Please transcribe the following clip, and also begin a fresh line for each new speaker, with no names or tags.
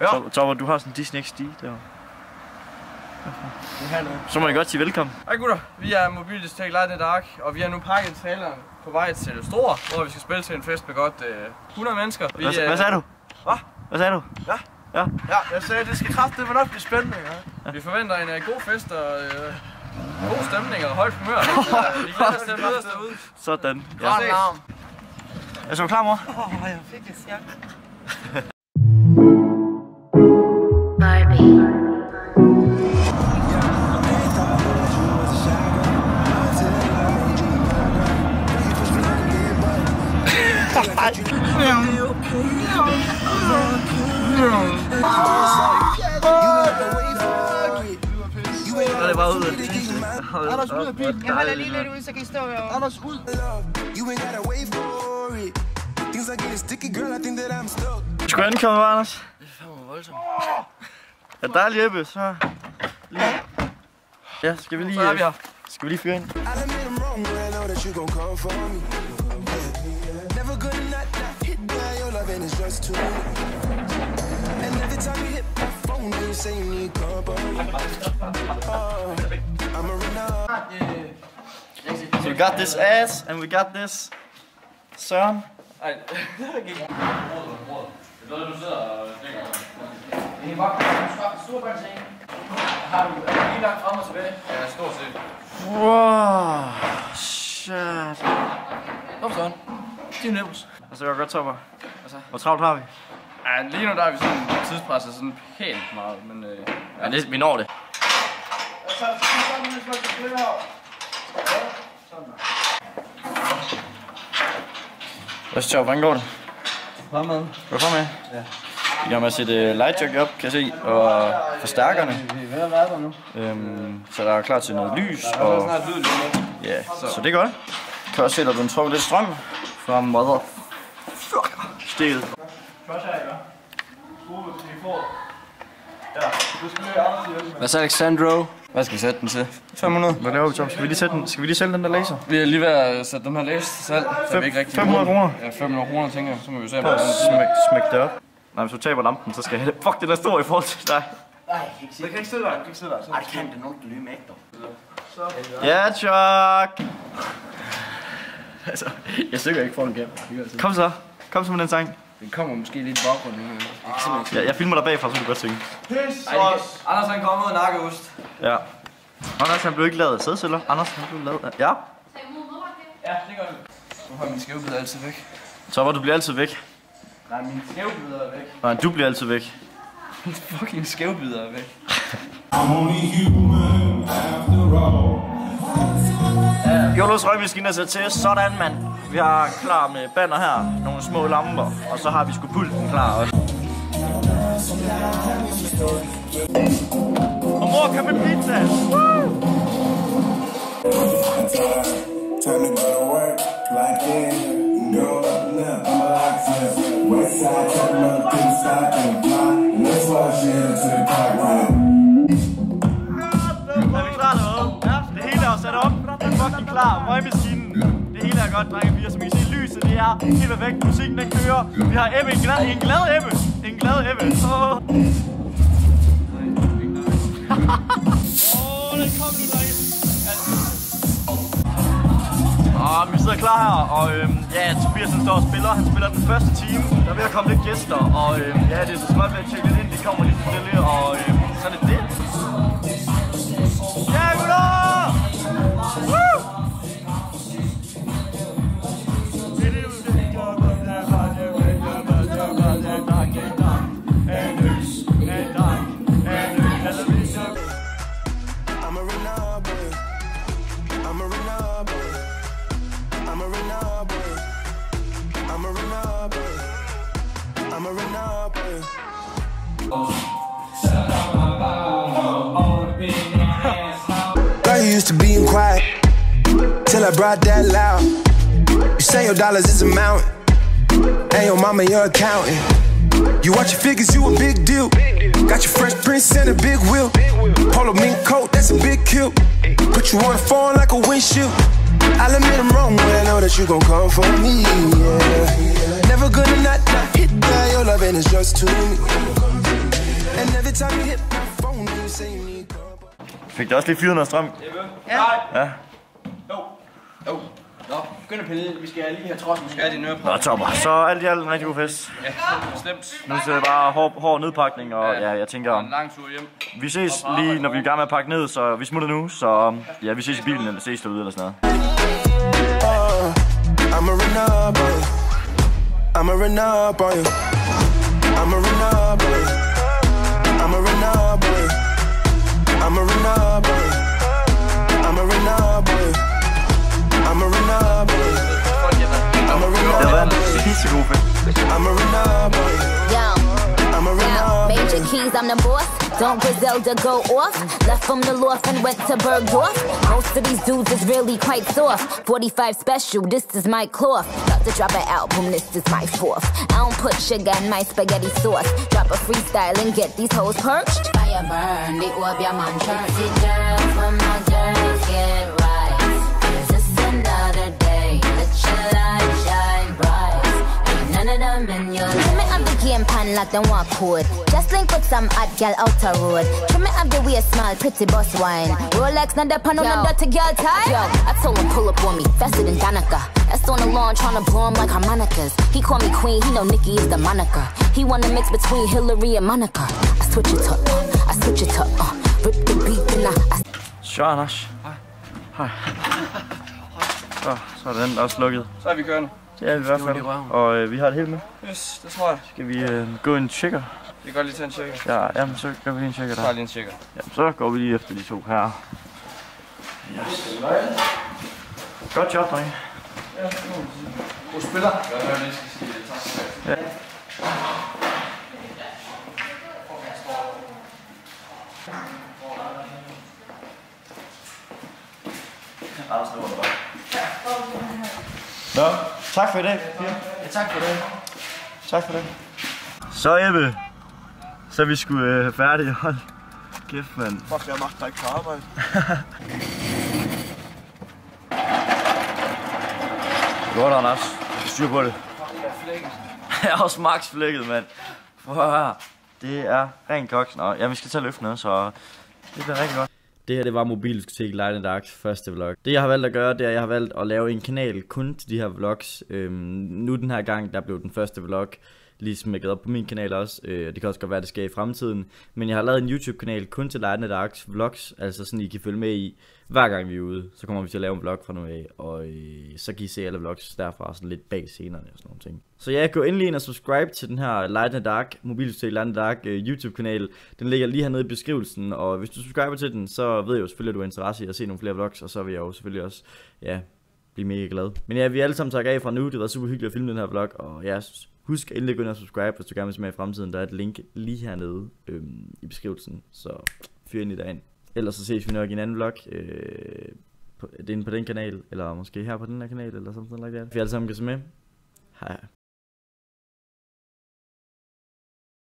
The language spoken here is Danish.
Ja.
Så, Topper, du har sådan en Disney XD der. Så må jeg godt sige velkommen.
Hej gutter, vi er Mobilis Tech Light in the Dark, og vi er nu pakket traileren på vej til det store, hvor vi skal spille til en fest med godt øh, 100 mennesker. Vi,
Hvad,
øh,
hvad sagde du?
Hvad?
Hvad sagde du?
Ja.
Ja.
Ja, jeg sagde, det skal kraftigt men nok blive spændende. Ja. Vi forventer en uh, god fest og øh, god stemning og højt humør. Vi glæder os til at derude.
Sådan. Ja.
Ses.
Er så klar, mor?
Barbie.
Så er det bare ud.
Anders, ud af bilen.
Jeg holder lige lidt ud, så kan I stå herovre.
Anders, ud.
You ain't gotta wait for it. Things are getting sticky, girl. I think that I'm stuck.
Skal du ankomme, Anders? Det er fandme voldsomt. Ja, dejligt, Ebbe. Så lige... Ja, skal vi lige...
Så er vi her.
Skal vi lige fyre ind?
Never gonna not, not hit that. Your loving is just too. And every time you hit my phone, you say you need company. Oh, I'm a runner.
So we got this ass, and we got this... Søren.
Ej, det gik. Det er noget, du sidder og stikker. Det er bare, du skal have stor benzin. Har du er lige lagt frem og tilbage? Ja, stort set.
Wow. Shit.
Kom så. Det er nemt.
Altså, det var godt, Topper.
Altså.
Hvor travlt har vi?
Ja, lige nu der er vi sådan tidspresset sådan pænt meget, men øh,
Ja, det, vi når det. Hvad så, hvordan går det?
Fremad.
Går du fremad? Ja. Vi er med at sætte light jack op, kan jeg se, og forstærkerne.
Vi er ved at være der nu.
Øhm, så der er klar til noget lys,
Der er
og
snart lyd lige nu.
ja, så det er godt. Kan også se, at du har trukket lidt strøm fra mother.
Hvad så, Alexandro? Hvad skal vi sætte den til? 500.
Hvad laver vi, Tom? Skal vi lige, sætte den? Skal vi lige sælge den der laser?
Vi er lige ved at sætte den her læse til salg. Så er vi ikke rigtig
500 kroner?
Ja, 500 kroner, tænker jeg. Så må vi se, hvordan
smæk, smæk det op. Nej, hvis du taber lampen, så skal jeg det. Fuck, den er stor i forhold til dig.
Det kan ikke sidde der. Det kan ikke sidde der.
Ej, kan det nok lyde med dig.
Ja, Chuck!
Altså, jeg synger ikke foran kamera.
Kom så. Kom så med den sang.
Det kommer måske lidt i baggrunden. Ikke
Ja, jeg filmer dig bagfra, så du kan godt synge.
Ej, Anders han kommer ud af nakkeost.
Ja. Anders, han blev ikke lavet af sædceller. Anders, han blev lavet af... Ja.
Ja, det gør vi. Nu har min skævebid altid væk.
Så var du bliver altid væk.
Nej, min skævebid er væk.
Nej, du bliver altid væk.
Min fucking skævebid er væk.
Jolos Jonas røgmaskiner sig til. Sådan, mand. Vi har klar med banner her. Nogle små lamper. Og så har vi sgu pulten klar også. Og mor, kan med pizza.
Time to go to work, like yeah. Girl up I'm a locksmith. West
klar. Røgmaskinen. Det hele er godt, drenge og piger. Som I kan se, lyset det er helt perfekt. Musikken den kører. Vi har Ebbe, en glad, en glad Ebbe. En glad Ebbe. Åh, oh, den kom nu, drenge. Altså. Og vi sidder klar her, og øhm, ja, Tobias han står og spiller. Han spiller den første time. Der er ved at komme lidt gæster, og øhm, ja, det er så småt ved at tjekke lidt ind. De kommer lige stille, og øhm, sådan er det
till I brought that loud. You say your dollars is a mountain, and your mama your accountant. You watch your figures, you a big deal. Got your fresh prince and a big wheel. Polo mink coat, that's a big kill. Put you on a phone like a windshield. I'll admit I'm wrong, but I know that you gon' come for me. Yeah. Never gonna not, not hit that. Your loving is just too me. And every time you hit my phone, you say you need.
Fik det også lige fyret noget strøm?
Ja.
ja. ja.
Jo. Jo. Nå, begynd at pille. Vi skal lige have trods. Vi skal have dine ører på.
Nå, topper. Så alt i alt en rigtig god fest.
Ja, slemt.
Nu er det bare hård, hård nedpakning, og ja, jeg tænker,
En lang tur hjem.
vi ses lige, når vi er i gang med at pakke ned, så vi smutter nu, så ja, vi ses i bilen, eller ses derude, eller sådan noget.
Uh, I'ma run up on you. I'ma run up
Don't Griselda go off? Left from the loft and went to Bergdorf. Most of these dudes is really quite soft. 45 special, this is my cloth. About to drop an album, this is my fourth. I don't put sugar in my spaghetti sauce. Drop a freestyle and get these hoes perched. Fire burn, the orb, yeah, man, Dirty girls, when my girls get pan like them walk code. Just link with some hot gal out the road. Trim me up the way small, pretty boss wine. Rolex, not the pan on the dirty girl tie. Yo, I told him pull up on me, faster than Danica. That's on the lawn, tryna blow him like harmonicas. He call me queen, he know Nikki is the moniker. He wanna mix between Hillary and Monica. I switch it up, uh, I switch it up, uh, rip the beat and I, I
Så, Anders. Hej. Så, så er den også lukket.
Så er vi kørende.
Det er vi i hvert fald. Og øh, vi har det hele med.
Yes, det tror jeg.
Skal vi øh, gå en tjekker?
Vi kan godt lige tage en tjekker.
Ja, jamen, så gør vi lige en tjekker
Jeg tager
der.
lige en tjekker.
Jamen, så går vi lige efter de to her. Yes. Godt job, drenge.
God spiller. Jeg hører lige skal sige tak.
Nå, tak for i dag.
Ja, tak for det.
Tak for det. Så Ebbe, så er vi sgu øh, færdige. Hold kæft, mand.
Fuck, jeg magter ikke på arbejde.
Godt, Anders. Styr på det. Jeg er også max flækket, mand. Prøv at høre. Det er rent koks. Nå, ja, vi skal tage løften noget, så det bliver rigtig godt. Det her, det var Mobildiskotek Light Darks første vlog. Det, jeg har valgt at gøre, det er, at jeg har valgt at lave en kanal kun til de her vlogs. Øhm, nu den her gang, der blev den første vlog ligesom jeg op på min kanal også. Øh, det kan også godt være, det sker i fremtiden. Men jeg har lavet en YouTube-kanal kun til Light Darks vlogs, altså sådan, I kan følge med i, hver gang vi er ude. Så kommer vi til at lave en vlog fra nu af, og øh, så kan I se alle vlogs derfra, sådan lidt bag scenerne og sådan nogle ting. Så ja, gå endelig ind og subscribe til den her Light and Dark, mobilsystem Light and Dark øh, YouTube-kanal. Den ligger lige hernede i beskrivelsen, og hvis du subscriber til den, så ved jeg jo selvfølgelig, at du har interesse i at se nogle flere vlogs, og så vil jeg jo selvfølgelig også, ja, blive mega glad. Men ja, vi er alle sammen takker af fra nu. Det var super hyggeligt at filme den her vlog, og ja, husk endelig at gå ind og subscribe, hvis du gerne vil se mere i fremtiden. Der er et link lige hernede øhm, i beskrivelsen, så fyr ind i dagen. Ellers så ses vi nok i en anden vlog. Øh, på, det er inde på den kanal, eller måske her på den her kanal, eller sådan noget like that. Vi alle sammen kan se med. Hej.